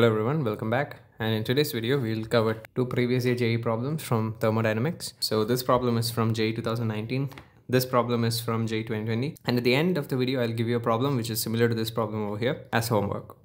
Hello everyone, welcome back. And in today's video, we'll cover two previous year JEE problems from thermodynamics. So this problem is from JEE 2019. This problem is from JEE 2020. And at the end of the video, I'll give you a problem which is similar to this problem over here as homework.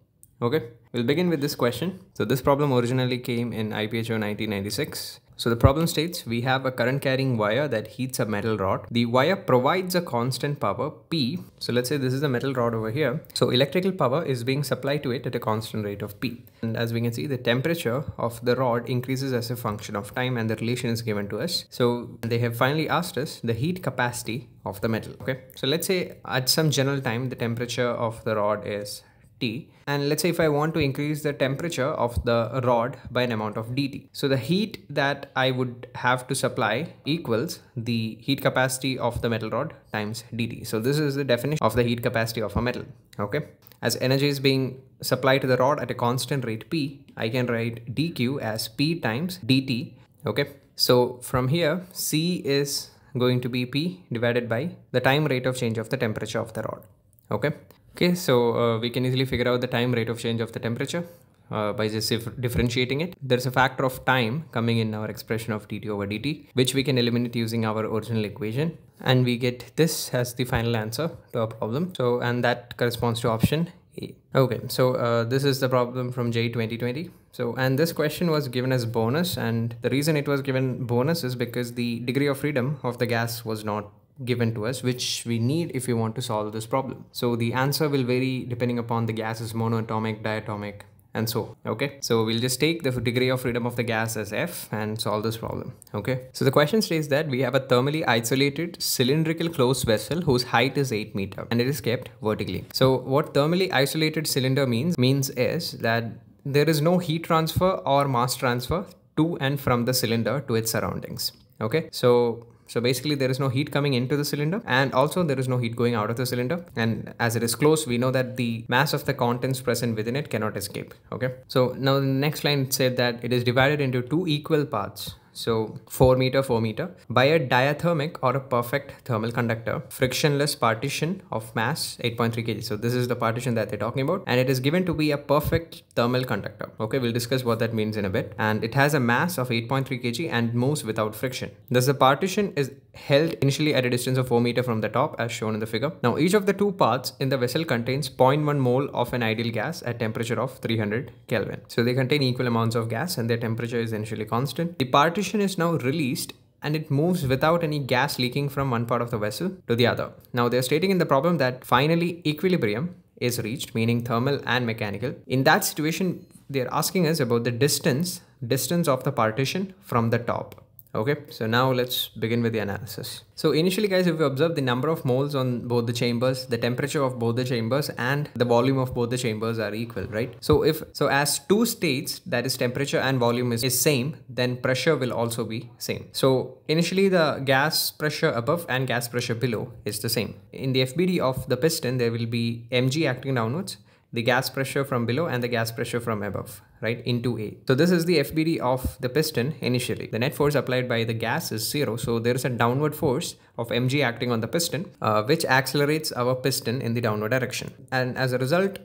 Okay, we'll begin with this question. So this problem originally came in IPHO 1996. So the problem states we have a current carrying wire that heats a metal rod. The wire provides a constant power P. So let's say this is a metal rod over here. So electrical power is being supplied to it at a constant rate of P. And as we can see, the temperature of the rod increases as a function of time and the relation is given to us. So they have finally asked us the heat capacity of the metal. Okay. So let's say at some general time, the temperature of the rod is T and let's say if I want to increase the temperature of the rod by an amount of dt. So the heat that I would have to supply equals the heat capacity of the metal rod times dt. So this is the definition of the heat capacity of a metal. Okay. As energy is being supplied to the rod at a constant rate P, I can write dq as P times dt. Okay. So from here, C is going to be P divided by the time rate of change of the temperature of the rod. Okay. Okay, so uh, we can easily figure out the time rate of change of the temperature uh, by just differentiating it. There's a factor of time coming in our expression of dt over dt, which we can eliminate using our original equation. And we get this as the final answer to our problem. So, and that corresponds to option A. Okay, so uh, this is the problem from JEE 2020. So, and this question was given as bonus. And the reason it was given bonus is because the degree of freedom of the gas was not given to us which we need if we want to solve this problem. So the answer will vary depending upon the gas is monatomic, diatomic and so okay? So we'll just take the degree of freedom of the gas as f and solve this problem okay? So the question states that we have a thermally isolated cylindrical closed vessel whose height is 8 meter and it is kept vertically. So what thermally isolated cylinder means means is that there is no heat transfer or mass transfer to and from the cylinder to its surroundings okay? So so basically there is no heat coming into the cylinder and also there is no heat going out of the cylinder. And as it is closed, we know that the mass of the contents present within it cannot escape. Okay. So now the next line said that it is divided into two equal parts so 4 meter 4 meter. By a diathermic or a perfect thermal conductor frictionless partition of mass 8.3 kg. So this is the partition that they're talking about. And it is given to be a perfect thermal conductor. Okay we'll discuss what that means in a bit. And it has a mass of 8.3 kg and moves without friction. Thus the partition is held initially at a distance of 4 meter from the top as shown in the figure. Now each of the two parts in the vessel contains 0.1 mole of an ideal gas at temperature of 300 kelvin. So they contain equal amounts of gas and their temperature is initially constant. The partition is now released and it moves without any gas leaking from one part of the vessel to the other. Now they're stating in the problem that finally equilibrium is reached, meaning thermal and mechanical. In that situation, they're asking us about the distance, distance of the partition from the top. Okay, so now let's begin with the analysis. So initially guys, if we observe the number of moles on both the chambers, the temperature of both the chambers and the volume of both the chambers are equal, right? So if, so as two states, that is temperature and volume is, is same, then pressure will also be same. So initially the gas pressure above and gas pressure below is the same. In the FBD of the piston, there will be mg acting downwards the gas pressure from below and the gas pressure from above, right, into A. So this is the FBD of the piston initially. The net force applied by the gas is zero. So there is a downward force of mg acting on the piston, uh, which accelerates our piston in the downward direction. And as a result,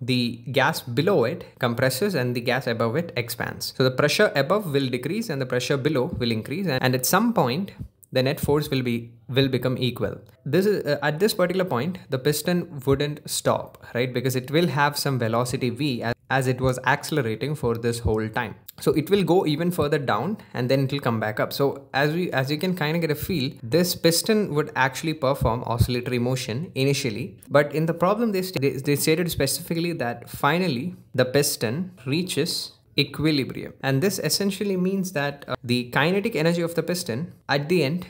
the gas below it compresses and the gas above it expands. So the pressure above will decrease and the pressure below will increase. And at some point, the net force will be will become equal. This is uh, at this particular point the piston wouldn't stop right? Because it will have some velocity v as, as it was accelerating for this whole time. So it will go even further down and then it will come back up. So as we as you can kind of get a feel this piston would actually perform oscillatory motion initially. But in the problem they, st they stated specifically that finally the piston reaches equilibrium. And this essentially means that uh, the kinetic energy of the piston at the end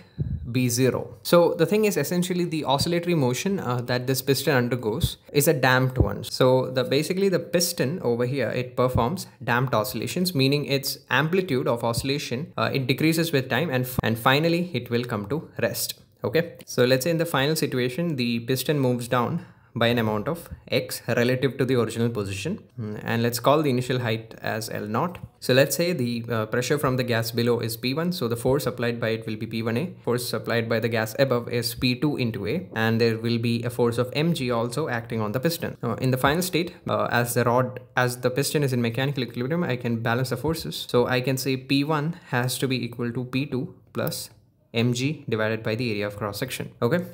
be zero. So the thing is essentially the oscillatory motion uh, that this piston undergoes is a damped one. So the basically the piston over here, it performs damped oscillations, meaning its amplitude of oscillation, uh, it decreases with time and, and finally it will come to rest. Okay. So let's say in the final situation, the piston moves down by an amount of x relative to the original position. Hmm, and let's call the initial height as L naught. So let's say the uh, pressure from the gas below is P1. So the force applied by it will be P1A. Force applied by the gas above is P2 into A. And there will be a force of mg also acting on the piston. Now, in the final state, uh, as the rod, as the piston is in mechanical equilibrium, I can balance the forces. So I can say P1 has to be equal to P2 plus mg divided by the area of cross section okay?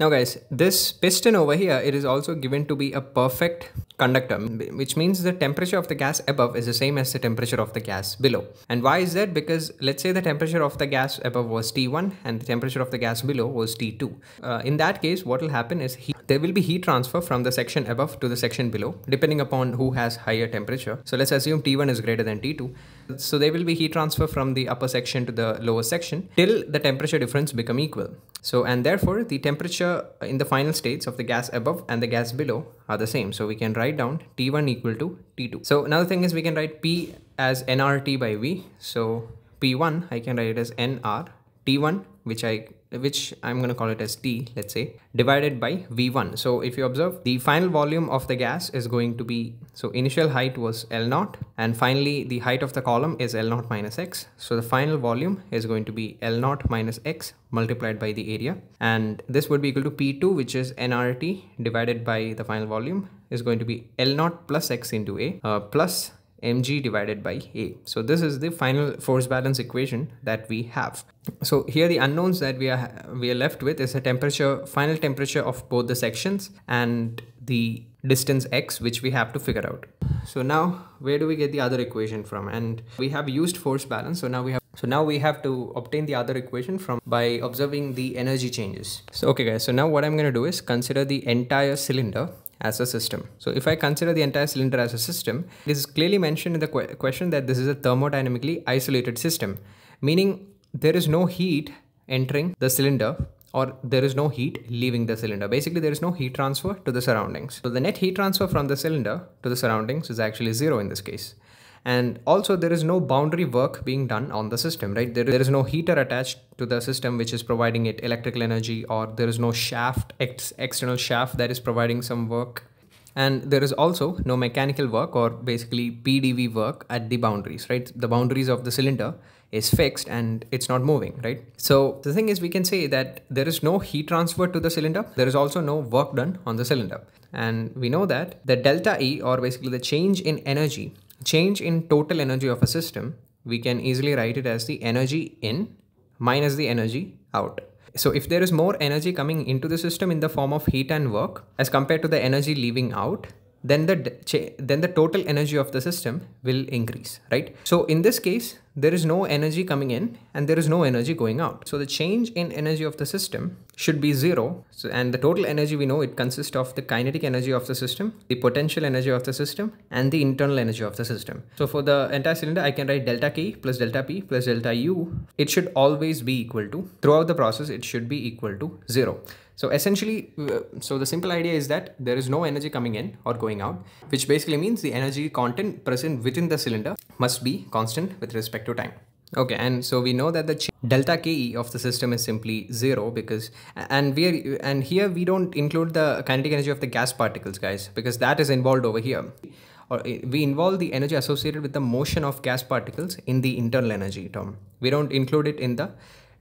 Now guys this piston over here it is also given to be a perfect conductor which means the temperature of the gas above is the same as the temperature of the gas below. And why is that? Because let's say the temperature of the gas above was t1 and the temperature of the gas below was t2 uh, in that case what will happen is heat, there will be heat transfer from the section above to the section below depending upon who has higher temperature. So let's assume t1 is greater than t2 so there will be heat transfer from the upper section to the lower section till the temperature difference become equal. So and therefore the temperature in the final states of the gas above and the gas below are the same. So we can write down T1 equal to T2. So another thing is we can write P as nRT by V. So P1 I can write it as nR. T1 which I which I'm going to call it as T, let's say, divided by V1. So if you observe, the final volume of the gas is going to be, so initial height was L naught, and finally the height of the column is L naught minus X. So the final volume is going to be L naught minus X multiplied by the area. And this would be equal to P2, which is nRT divided by the final volume is going to be L naught plus X into A uh, plus mg divided by a. So this is the final force balance equation that we have. So here the unknowns that we are we are left with is the temperature, final temperature of both the sections and the distance x which we have to figure out. So now where do we get the other equation from? And we have used force balance. So now we have so now we have to obtain the other equation from by observing the energy changes. So okay guys, so now what I'm going to do is consider the entire cylinder as a system. So if I consider the entire cylinder as a system, it is clearly mentioned in the que question that this is a thermodynamically isolated system, meaning there is no heat entering the cylinder or there is no heat leaving the cylinder. Basically, there is no heat transfer to the surroundings. So the net heat transfer from the cylinder to the surroundings is actually zero in this case and also there is no boundary work being done on the system right? There, there is no heater attached to the system which is providing it electrical energy or there is no shaft ex external shaft that is providing some work. And there is also no mechanical work or basically PDV work at the boundaries right? The boundaries of the cylinder is fixed and it's not moving right? So the thing is we can say that there is no heat transfer to the cylinder. There is also no work done on the cylinder. And we know that the delta E or basically the change in energy change in total energy of a system, we can easily write it as the energy in minus the energy out. So if there is more energy coming into the system in the form of heat and work as compared to the energy leaving out, then the then the total energy of the system will increase, right? So in this case, there is no energy coming in and there is no energy going out. So the change in energy of the system should be zero. So, and the total energy we know it consists of the kinetic energy of the system, the potential energy of the system, and the internal energy of the system. So for the entire cylinder, I can write delta K plus delta P plus delta U. It should always be equal to, throughout the process, it should be equal to zero. So essentially, uh, so the simple idea is that there is no energy coming in or going out, which basically means the energy content present within the cylinder must be constant with respect to time. Okay, and so we know that the delta Ke of the system is simply zero because, and we are, and here we don't include the kinetic energy of the gas particles, guys, because that is involved over here. Or eh, we involve the energy associated with the motion of gas particles in the internal energy term. We don't include it in the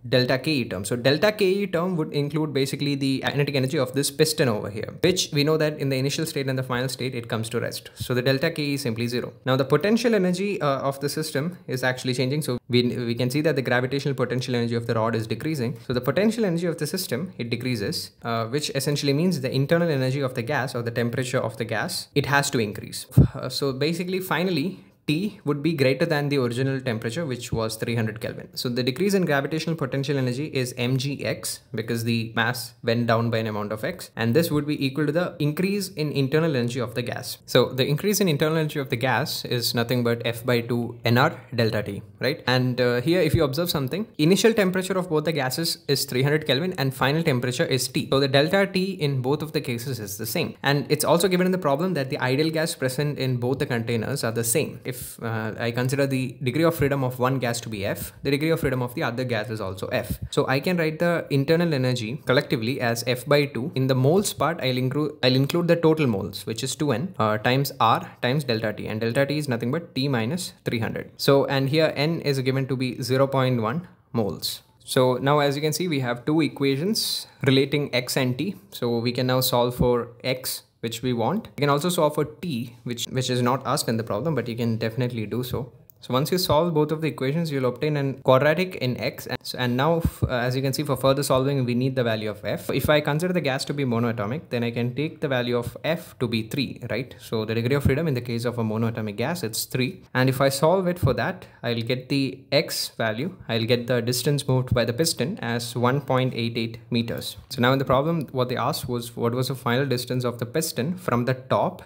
delta Ke term. So delta Ke term would include basically the kinetic energy of this piston over here, which we know that in the initial state and the final state, it comes to rest. So the delta Ke is simply zero. Now the potential energy uh, of the system is actually changing. So we, we can see that the gravitational potential energy of the rod is decreasing. So the potential energy of the system, it decreases, uh, which essentially means the internal energy of the gas or the temperature of the gas, it has to increase. Uh, so basically, finally, T would be greater than the original temperature, which was 300 Kelvin. So the decrease in gravitational potential energy is mgx because the mass went down by an amount of x. And this would be equal to the increase in internal energy of the gas. So the increase in internal energy of the gas is nothing but F by 2 nR delta T, right? And uh, here, if you observe something, initial temperature of both the gases is 300 Kelvin and final temperature is T. So the delta T in both of the cases is the same. And it's also given in the problem that the ideal gas present in both the containers are the same. If if uh, I consider the degree of freedom of one gas to be F, the degree of freedom of the other gas is also F. So I can write the internal energy collectively as F by 2. In the moles part, I'll include I'll include the total moles, which is 2n uh, times R times delta T, and delta T is nothing but T minus 300. So and here n is given to be 0.1 moles. So now as you can see, we have two equations relating x and t. So we can now solve for x which we want. You can also solve for t which, which is not asked in the problem, but you can definitely do so. So once you solve both of the equations, you'll obtain an quadratic in x. And now, uh, as you can see, for further solving, we need the value of f. If I consider the gas to be monoatomic, then I can take the value of f to be 3, right? So the degree of freedom in the case of a monoatomic gas, it's 3. And if I solve it for that, I'll get the x value. I'll get the distance moved by the piston as 1.88 meters. So now in the problem, what they asked was what was the final distance of the piston from the top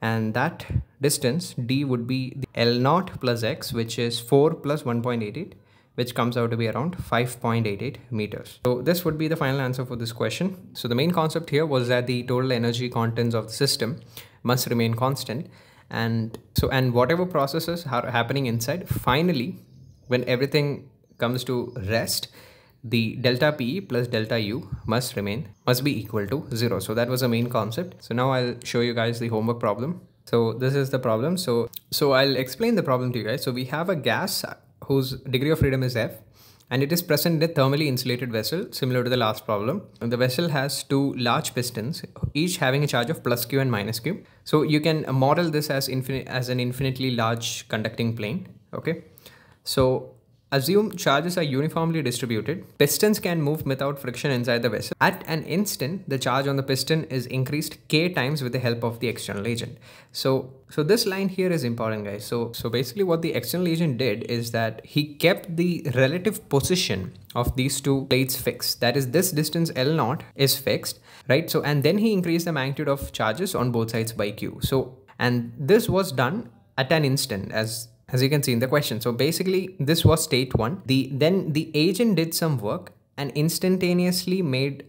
and that distance d would be the L naught plus x which is 4 plus 1.88 which comes out to be around 5.88 meters. So this would be the final answer for this question. So the main concept here was that the total energy contents of the system must remain constant and so and whatever processes are happening inside finally when everything comes to rest the delta P plus delta U must remain, must be equal to zero. So that was the main concept. So now I'll show you guys the homework problem. So this is the problem. So, so I'll explain the problem to you guys. So we have a gas whose degree of freedom is F and it is present in a thermally insulated vessel similar to the last problem. The vessel has two large pistons, each having a charge of plus Q and minus Q. So you can model this as infinite as an infinitely large conducting plane. Okay. So Assume charges are uniformly distributed. Pistons can move without friction inside the vessel. At an instant, the charge on the piston is increased k times with the help of the external agent. So, so this line here is important guys. So, so basically what the external agent did is that he kept the relative position of these two plates fixed. That is this distance L naught is fixed, right? So, and then he increased the magnitude of charges on both sides by Q. So, and this was done at an instant as as you can see in the question. So basically this was state one. The Then the agent did some work and instantaneously made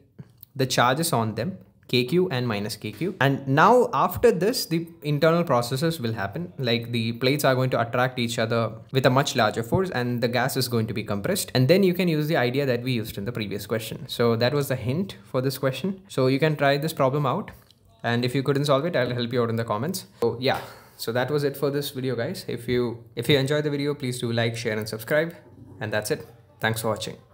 the charges on them kq and minus kq and now after this the internal processes will happen. Like the plates are going to attract each other with a much larger force and the gas is going to be compressed. And then you can use the idea that we used in the previous question. So that was the hint for this question. So you can try this problem out. And if you couldn't solve it i'll help you out in the comments. So yeah so that was it for this video guys. If you if you enjoyed the video please do like share and subscribe. And that's it. Thanks for watching